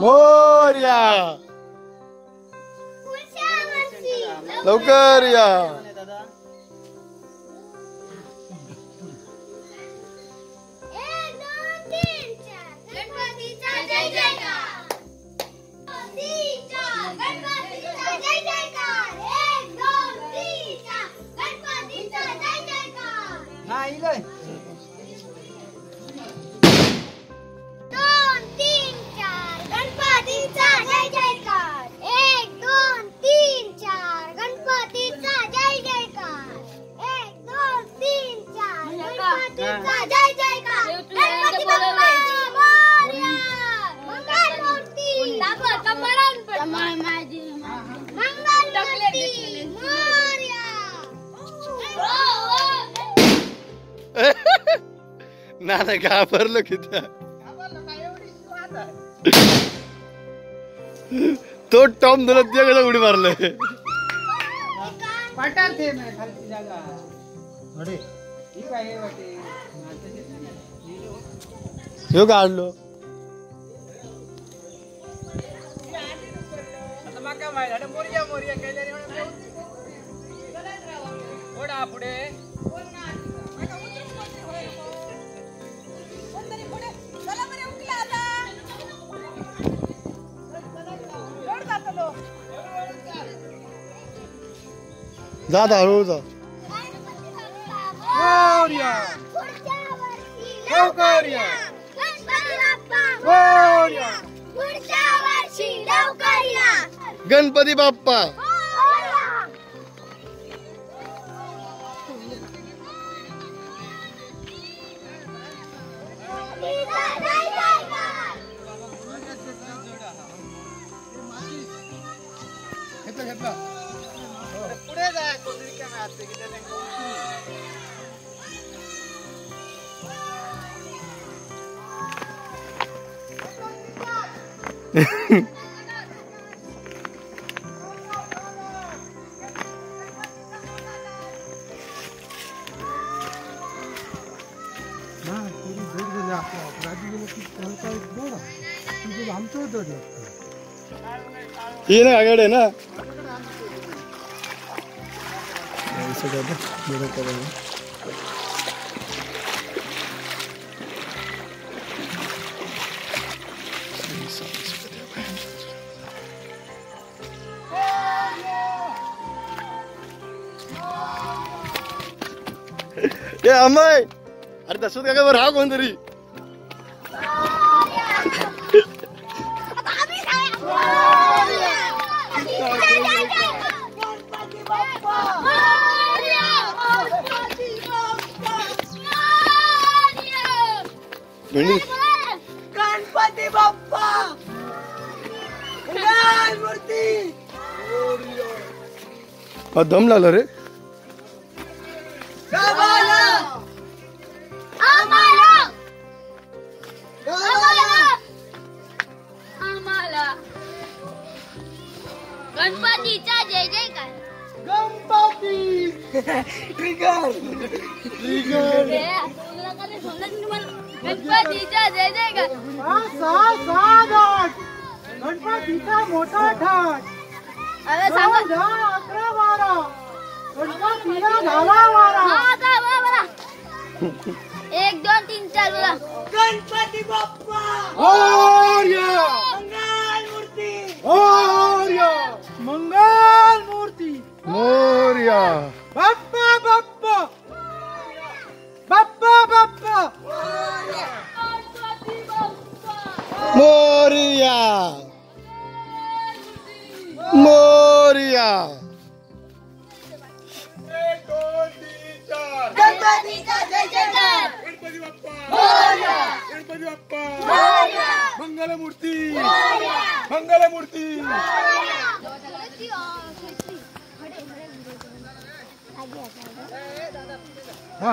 मोर्या लवकर ना घाबरलो किती तो टॉम तुला तुझ्याकडे उडी मारलं. ह्यो काढलो मोरया मोरया पुढे. जा हळूहळू जा. गणपती बाप्पा. कोण रिकामे हात ते की त्याला ये ना आगड आहे ना ए अमय अरे दशरथ काका राहा कोणतरी? गणपती बाप्पा मूर्ती हा दम लागला रे। गणपतीचा जय जयकार। गणपती! ट्रिगर गणपतीचा जय जयकार सहा सहा घाट. गणपतीचा मोठा ठाट अरे नऊ, सांगा दहा अकरा बारा. गणपतीला घाला वारा हा, आता बोला, बोला. एक दोन तीन चार बोला. गणपती बाप्पा. ಭೈರಪ್ಪ ಮಂಗಳಮೂರ್ತಿ ಮಂಗಳಮೂರ್ತಿ ಹಾ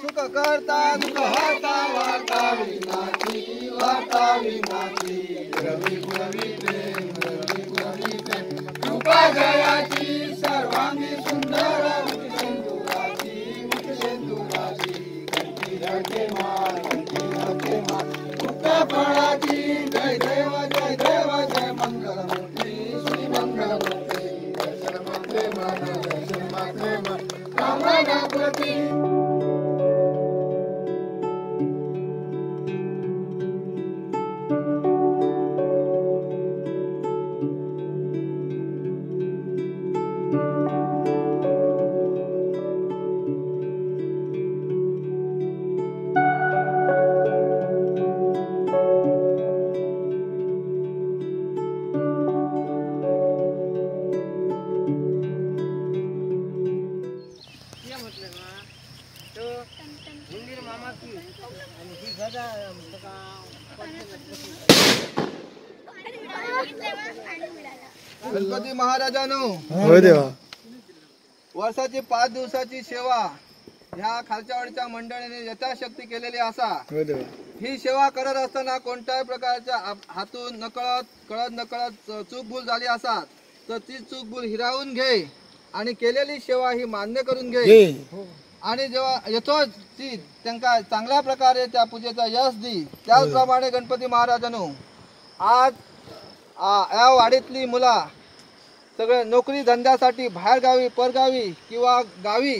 सुख करता दुख हरता वार्ता विनाची वार्ता विनाची रवी गुरवी प्रेम रवी गुरवी प्रेम। कृपा जयाची सर्वांगी सुंदर उच्च सेंदुराची उच्च सेंदुराची कंठी रटे माळ कंठी रटे माळ कृपा फळाची जय देवा गणपती महाराजानो. देवा. वर्षाची पाच दिवसाची सेवा ह्या खालच्या वाडीच्या मंडळीने यथाशक्ती केलेली असा. ही सेवा करत असताना कोणत्याही प्रकारच्या हातून नकळत कळत नकळत चूक भूल झाली असात तर ती चूक भूल हिरावून घे आणि केलेली सेवा ही मान्य करून घे. आणि जेव्हा येतो ती त्यांना चांगल्या प्रकारे त्या पूजेचा यश दी त्याचप्रमाणे गणपती महाराजांनो आज या वाडीतली मुला. सगळे नोकरी धंद्यासाठी बाहेर गावी परगावी किंवा गावी.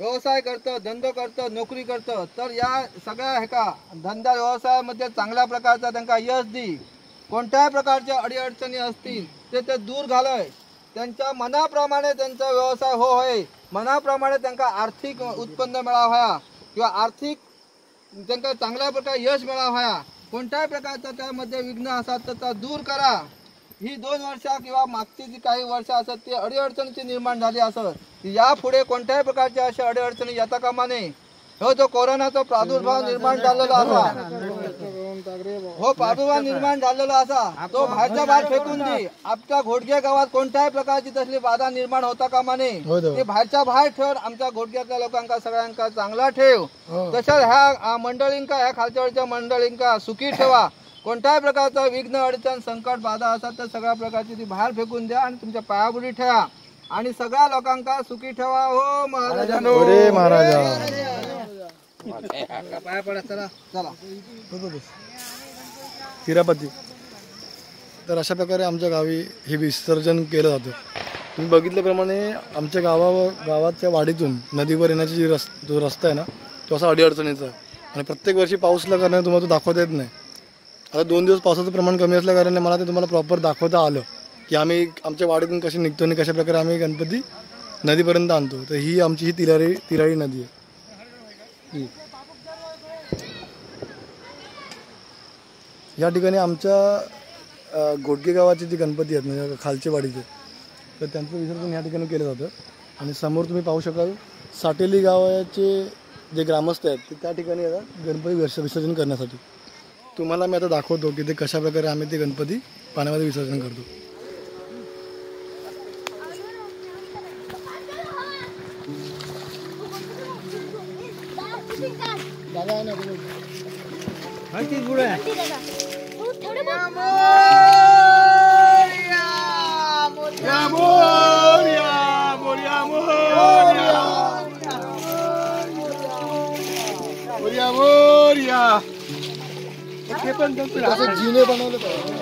व्यवसाय करतं धंदो करतं नोकरी करतं. तर या सगळ्या हे धंदा व्यवसायामध्ये चांगल्या प्रकारचा त्यांना यश दी. कोणत्याही प्रकारच्या अडीअडचणी असतील ते ते दूर घालय. त्यांच्या मनाप्रमाणे त्यांचा व्यवसाय हो होय. मनाप्रमाणे त्यांना आर्थिक उत्पन्न मिळावया. किंवा आर्थिक त्यांना चांगल्या प्रकारे यश मिळावया. कोणत्याही प्रकारचा त्यामध्ये विघ्न असतात तर त्या दूर करा. ही दोन वर्ष किंवा मागची जी काही वर्ष असत ती अडीअडचणीची निर्माण झाली असत यापुढे कोणत्याही प्रकारच्या अशा अडीअडचणी येता कामा नये. हो जो कोरोनाचा प्रादुर्भाव निर्माण झालेला असा हो प्रादुर्भाव निर्माण झालेला असा. तो बाहेरच्या बाहेर फेकून दे. आपल्या घोडगे गावात कोणत्याही प्रकारची तसली बाधा निर्माण होता कामा हो नये देवा. ते बाहेरच्या बाहेर ठेव आमच्या घोडग्यातल्या लोकांका सगळ्यांका चांगला ठेव. हो. तशाच ह्या मंडळींका ह्या खालच्या मंडळींका सुखी ठेवा. कोणत्याही प्रकारचा विघ्न अडचण संकट बाधा असतात तर सगळ्या प्रकारची ती बाहेर फेकून द्या आणि तुमच्या पायापुढी ठेवा. आणि सगळ्या लोकांका सुखी ठेवा. हो महाराजांनो. अरे महाराजा. पाया पडा चला. चला. हिरापती तर अशा प्रकारे आमच्या गावी हे विसर्जन केलं जातं. तुम्ही बघितल्याप्रमाणे आमच्या गावावर गावाच्या वाडीतून नदीवर येण्याची जी रस जो रस्ता आहे ना तो असा अडीअडचणीचा आहे. आणि प्रत्येक वर्षी पाऊसल्या कारणाने तुम्हाला तो दाखवता येत नाही. आता दोन दिवस पावसाचं प्रमाण कमी असल्या कारणाने मला ते तुम्हाला प्रॉपर दाखवता आलं की आम्ही आमच्या वाडीतून कशी निघतो आणि कशा प्रकारे आम्ही गणपती नदीपर्यंत आणतो. तर ही आमची ही तिरारी तिराळी नदी आहे. या ठिकाणी आमच्या घोटके गावाचे जे गणपती आहेत म्हणजे खालचे वाडीचे तर त्यांचं विसर्जन या ठिकाणी केलं जातं. आणि समोर तुम्ही पाहू शकाल साटेली गावाचे जे ग्रामस्थ आहेत ते त्या ठिकाणी येतात गणपती विस विसर्जन करण्यासाठी. तुम्हाला मी आता दाखवतो की ते कशा प्रकारे आम्ही ते गणपती पाण्यामध्ये विसर्जन करतो. जागा आहे ना तुम्ही असं जिने बनवलं पाहिजे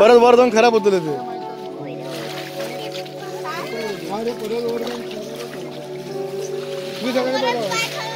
परत वर जाऊन खराब होतो ते. परत